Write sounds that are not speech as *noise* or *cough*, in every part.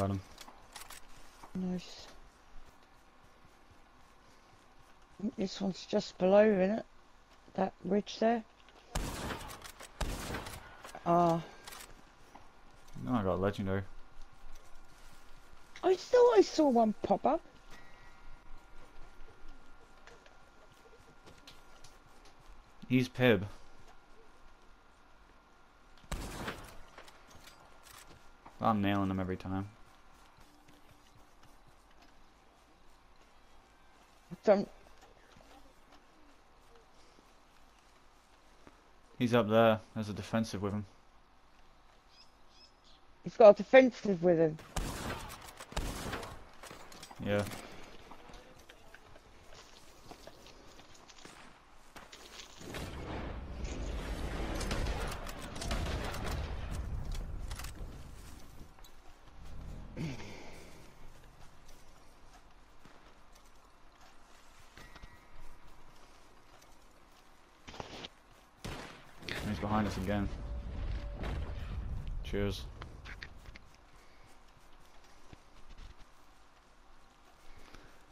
Got him. Nice. This one's just below, isn't it? That ridge there. Ah, No, I got a legendary. I thought I saw one pop up. He's Pib. I'm nailing him every time. Don't. He's up there. There's a defensive with him. He's got a defensive with him. Yeah. He's behind us again. Cheers.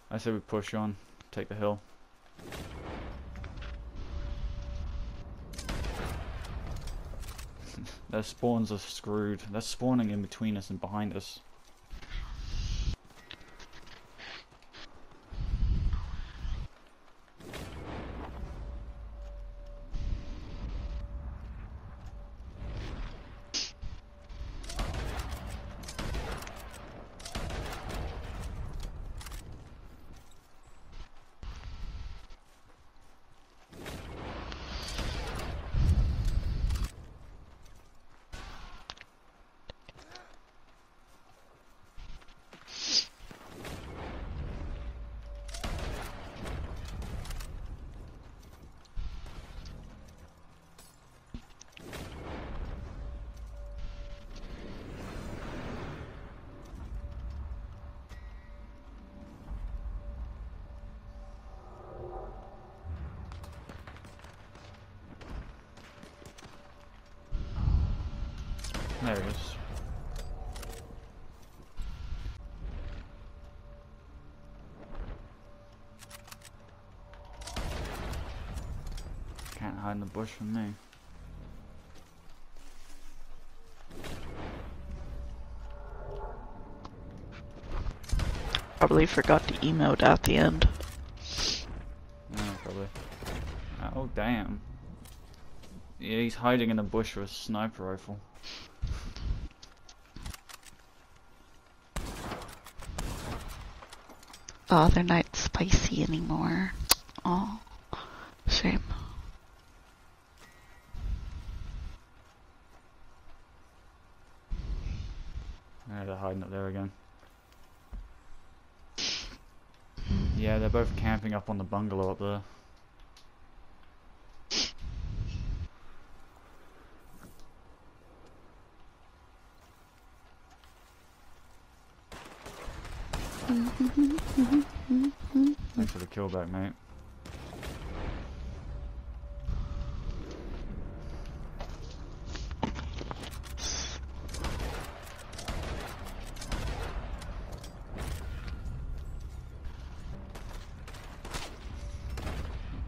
I say we push on, take the hill. *laughs* Their spawns are screwed. They're spawning in between us and behind us. There it is. Can't hide in the bush from me. Probably forgot to emote at the end. Yeah, probably. Oh, damn. Yeah, he's hiding in a bush with a sniper rifle. Oh, they're not spicy anymore. Oh, shame. Yeah, they're hiding up there again. Yeah, they're both camping up on the bungalow up there. Mm-hmm, mm-hmm. For the kill back, mate.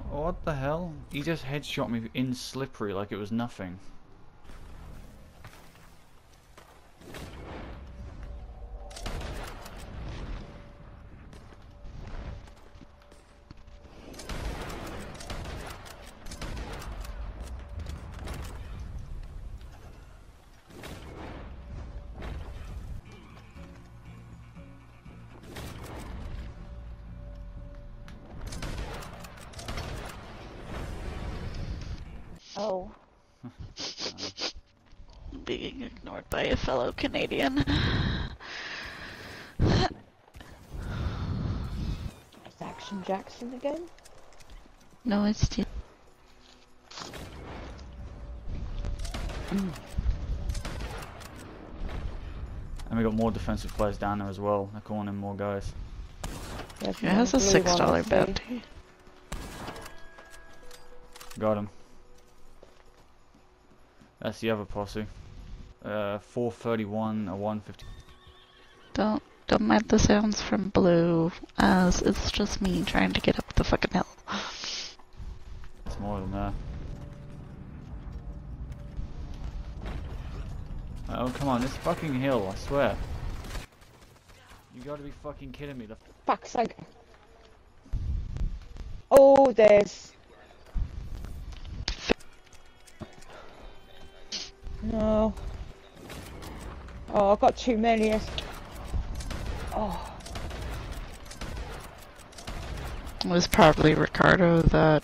What the hell? He just headshot me in slippery like it was nothing. Being ignored by a fellow Canadian. It's Action Jackson again? No, it's too. And we got more defensive players down there as well. They're calling in more guys. There's It has a another six dollar dollar I bounty. Got him. That's the other posse. Uh, 431, a 150. Don't don't mind the sounds from below, as it's just me trying to get up the fucking hill. It's more than that. Oh, come on, this fucking hill, I swear. You gotta be fucking kidding me. The Fuck's sake. Oh, there's. No. Oh, I've got too many. Oh, It was probably Ricardo that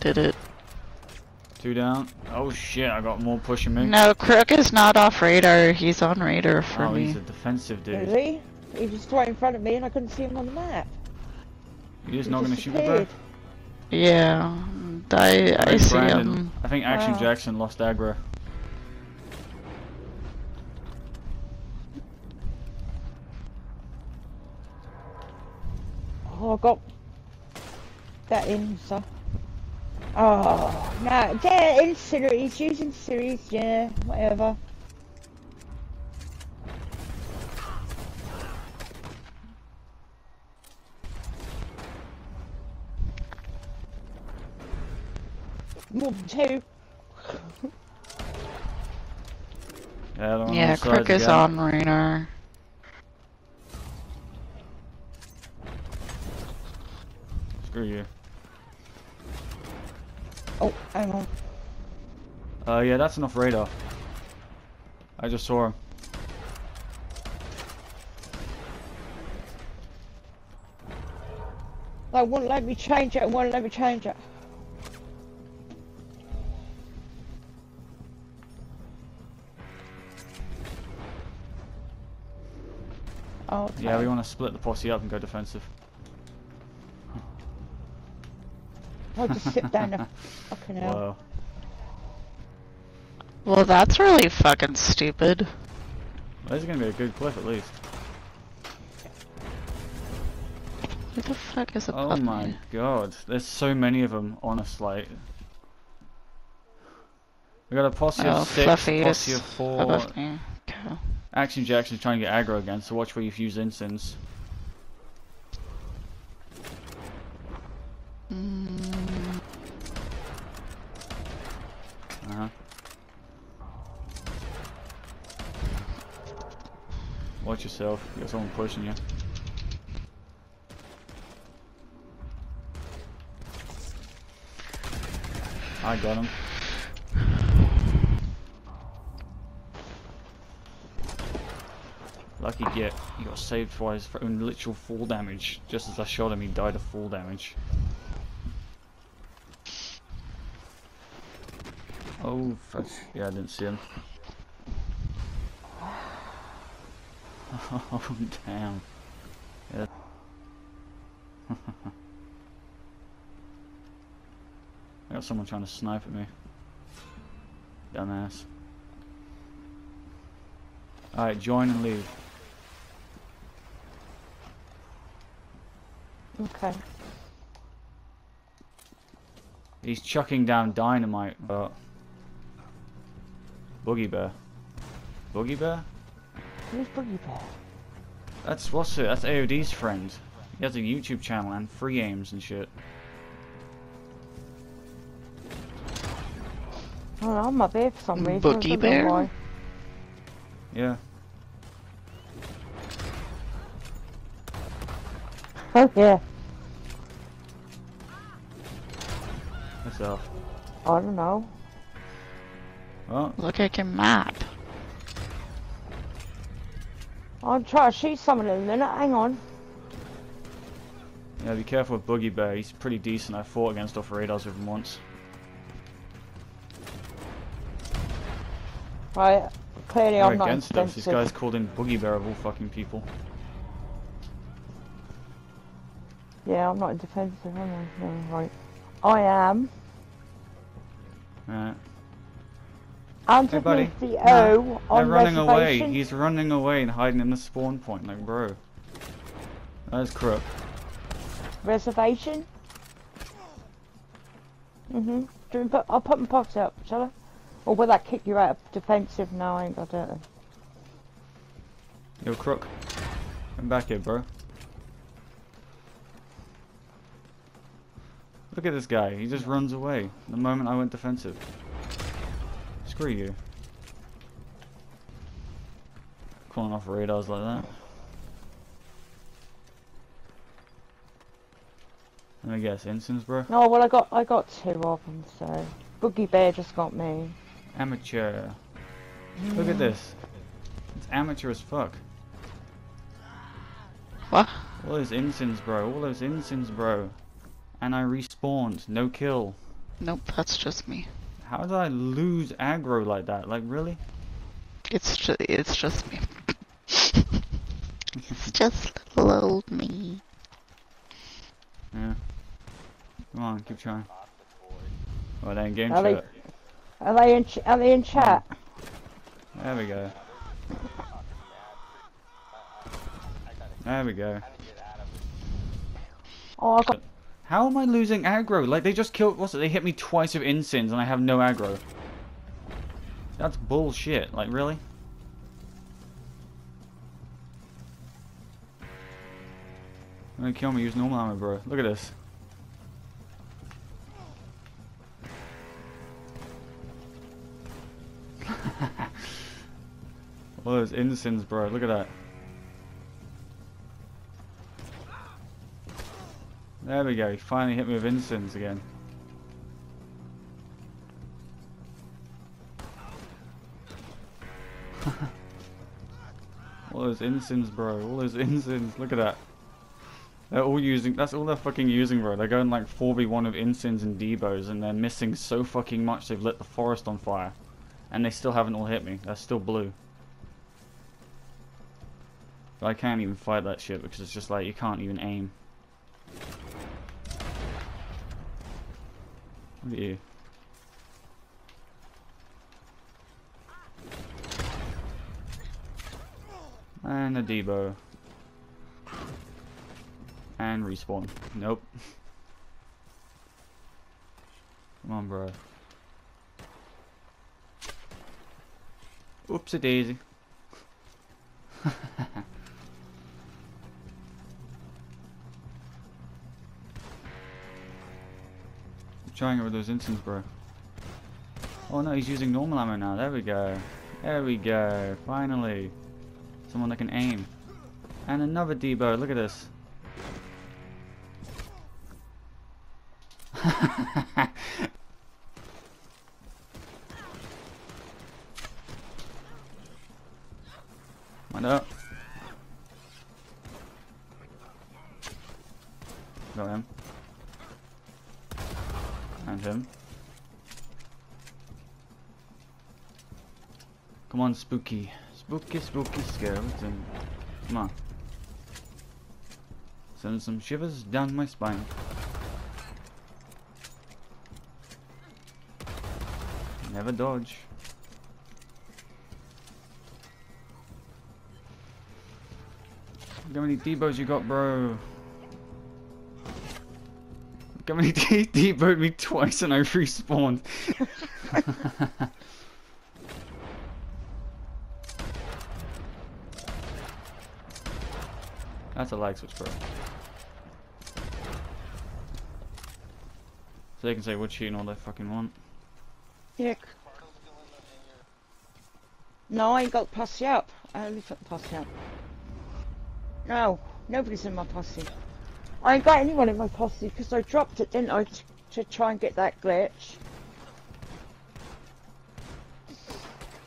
did it. two down. Oh shit, I got more pushing me. No, Crook is not off radar. He's on radar for oh, me. he's a defensive dude. is he? He was right in front of me and I couldn't see him on the map. You just He not gonna shoot the bird? Yeah, I I think see um, Brandon- him. I think Action Wow. Jackson lost aggro. Oh, I got that in, so. Oh, no, yeah, in series, using series, yeah, whatever. More than two. Yeah, they're on Yeah, Crook is again. on radar. Screw you. Oh, hang on. Uh, yeah, that's enough radar. I just saw him. They wouldn't let me change it, wouldn't let me change it. Oh, okay. Yeah, we want to split the posse up and go defensive. I'll just sit down there. *laughs* Fucking hell. Whoa. Well, that's really fucking stupid. Well, this is gonna be a good cliff at least. Who the fuck is above Oh my god, there's so many of them on a slate. We got a posse Oh, of six, Fluffy posse is of four. above me. Okay. Action Jackson's trying to get aggro again, so watch where you fuse incense. Mm, Uh huh. Watch yourself, you got someone pushing you. I got him. Lucky git, he got saved by his own literal full damage. Just as I shot him, he died of full damage. Oh, fuck. Yeah, I didn't see him. *laughs* Oh, damn. Yeah. *laughs* I got someone trying to snipe at me. Dumbass. Alright, join and leave. Okay. He's chucking down dynamite, but... Boogie Bear. Boogie Bear? Who's Boogie Bear? That's, what's it? That's AOD's friend. He has a YouTube channel and free games and shit. Oh, I'm up here for some reason. Boogie Bear? Yeah. Oh, *laughs* yeah. What's up? I don't know. Well, look at your map. I'll try to shoot someone in a minute. Hang on. yeah, be careful with Boogie Bear. He's pretty decent. I fought against off radars with him once. Right. Clearly, They're I'm not against us. This guy's called in Boogie Bear of all fucking people. Yeah, I'm not defensive, am I? No, right. I am. Alright. Underneath buddy. the O They're running away. He's running away and hiding in the spawn point. Like, bro. That's crook. Reservation. Mhm. Do we put, I'll put my pops up, shall I? Or will that kick you out of defensive? No, I ain't got it. Yo, crook. Come back here, bro. Look at this guy. He just runs away the moment I went defensive. Screw you. Calling off radars like that. Let me guess, instance, bro? No, well I got I got two of them, so Boogie Bear just got me. Amateur. Mm. Look at this. It's amateur as fuck. What? All those instants, bro. All those instants, bro. And I respawned. No kill. Nope, that's just me. How did I lose aggro like that? Like, really? It's just it's just me. *laughs* it's just little old me. Yeah. Come on, keep trying. Oh, well, then game Are they- chat. Are they in ch are they in chat? There we go. There we go. Oh I got How am I losing aggro? Like, they just killed... What's it? They hit me twice with insins and I have no aggro. That's bullshit. Like, really? They're gonna kill me. Use normal ammo, bro. Look at this. *laughs* All those insins, bro. Look at that. There we go. He finally hit me with insins again. *laughs* all those insins, bro. All those insins. Look at that. They're all using. That's all they're fucking using, bro. They're going like 4v1 of insins and debos, and they're missing so fucking much. They've lit the forest on fire, and they still haven't all hit me. They're still blue. But I can't even fight that shit because it's just like you can't even aim. Look at you. And a Debo. And respawn. Nope. Come on, bro. Oopsie daisy. *laughs* trying it with those instants, bro. Oh no, he's using normal ammo now. There we go. There we go. Finally. Someone that can aim. And another Debo. Look at this. *laughs* Mind up. Come on, spooky. Spooky, spooky skeleton. Come on. Send some shivers down my spine. Never dodge. Look how many Debos you got, bro. Look how many *laughs* Deboed me twice and I respawned. *laughs* That's a lag switch, bro. So they can say we're cheating all they fucking want. Yeah. No, I ain't got posse up. I only put the posse up. No, nobody's in my posse. I ain't got anyone in my posse because I dropped it, didn't I, to try and get that glitch.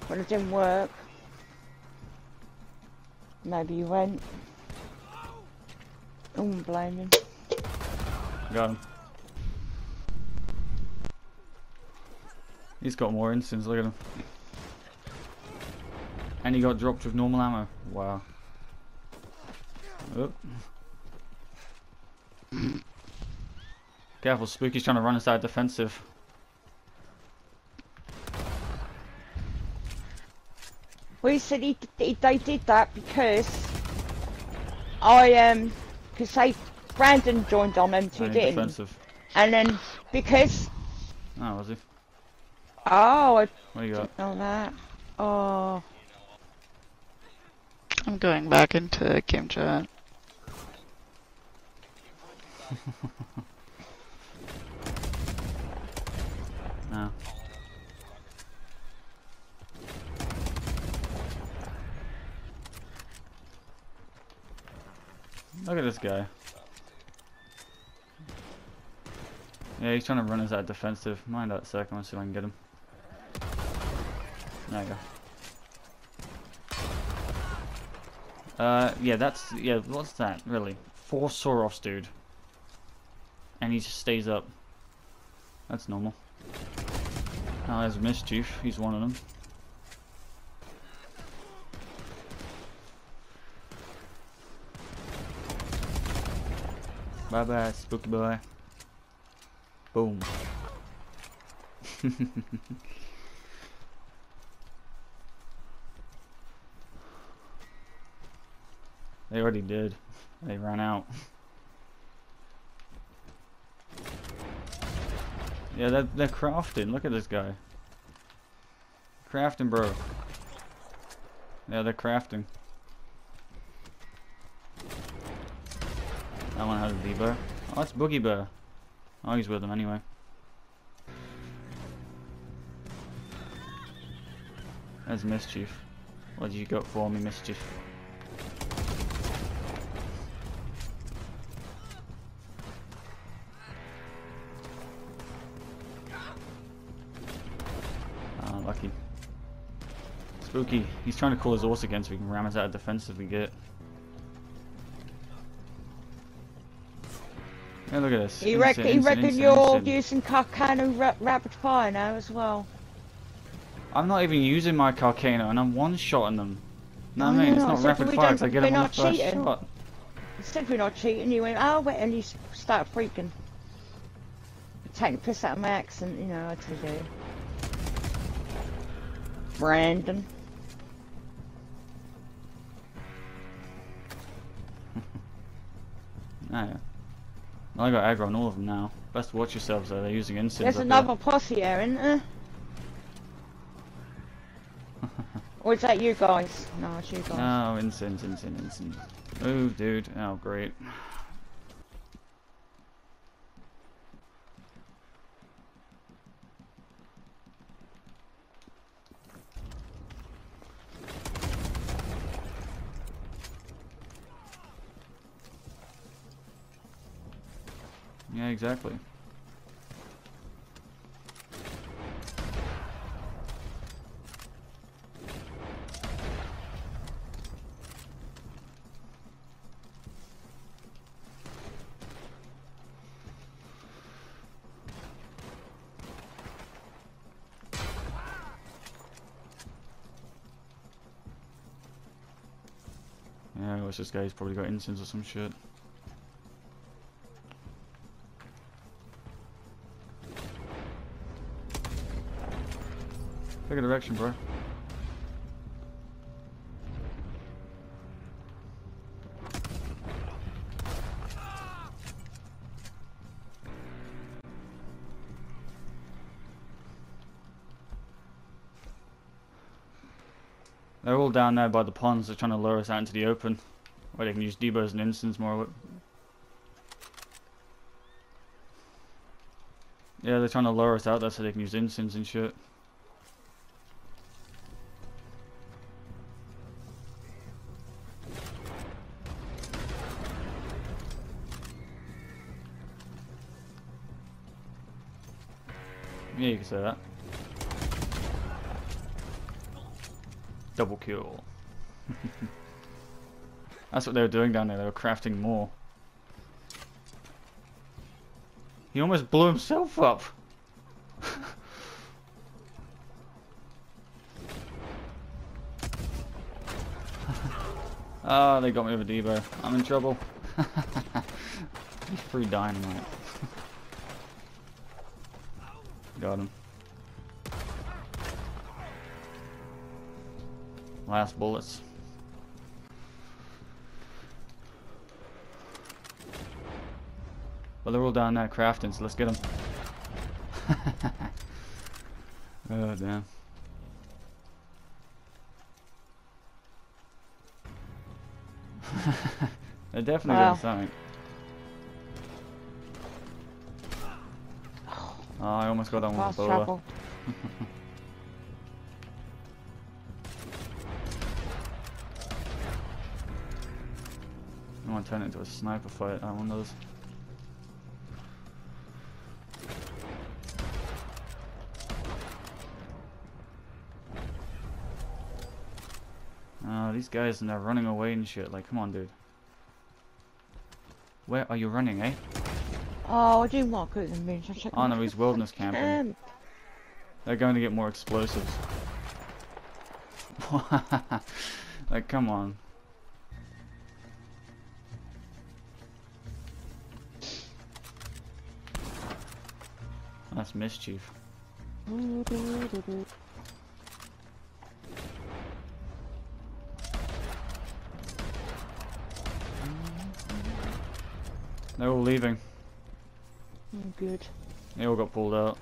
But it didn't work. Maybe you went. I wouldn't blame him. Got him. He's got more instants, look at him. And he got dropped with normal ammo. Wow. Careful, Spooky's trying to run us out defensive. Well, he said he, he they did that because I um because say Brandon joined on them two And didn't, defensive. and then because Oh, was he? oh I What do you got? didn't know that oh I'm going back into game chat. No. Look at this guy. Yeah, he's trying to run us out defensive. Mind that second, let's see if I can get him. There you go. Uh, yeah, that's, yeah, what's that, really? Four Soros, dude. And he just stays up. That's normal. Oh, there's Mischief. He's one of them. Bye bye, spooky boy. Boom. *laughs* they already did. They ran out. Yeah, they're, they're crafting. Look at this guy. Crafting, bro. Yeah, they're crafting. That one has a D-Bear. Oh, that's Boogie Bear. Oh, he's with him anyway. There's Mischief. What did you got for me, Mischief? Ah, lucky. Spooky. He's trying to call his horse again so we can ram us out of defense if we get. Yeah, look at this. You Instant, reckon, you instant, reckon instant, you're using Carcano ra rapid fire now as well? I'm not even using my Carcano and I'm one-shotting them. No, Oh, I mean, it's not so rapid fire I get them on the not first cheating. shot. Instead we're not cheating, you went, oh wait, and you s- start freaking. Taking the piss out of my accent, you know, I tell you. Brandon. *laughs* Yeah. I got aggro on all of them now. Best watch yourselves though, they're using incense. There's another posse here, isn't there? *laughs* or is that you guys? No, it's you guys. Oh, incense, incense, incense. Move, dude. Oh, great. Yeah, exactly. Yeah, what's this guy? He's probably got incense or some shit. Pick a direction, bro. They're all down there by the ponds. They're trying to lure us out into the open, where they can use Debos and instants more. Yeah, they're trying to lure us out there so they can use instants and shit. Can say that. Double kill. *laughs* That's what they were doing down there, they were crafting more. He almost blew himself up. *laughs* Ah, they got me with a Debo. I'm in trouble. *laughs* He's free dynamite. Got him. Last bullets. Well, they're all down there crafting, so let's get them. *laughs* oh, damn. *laughs* They're definitely Wow. doing something. Oh, I almost got that one Fast travel. I want to turn it into a *laughs* sniper fight. I want those. Oh, these guys and they're running away and shit. Like, come on, dude. Where are you running, eh? Oh, I do want to go to the moon. so Oh no, he's wilderness camping. Um, They're going to get more explosives. *laughs* like, come on. That's mischief. They're all leaving. Good. They all got pulled out.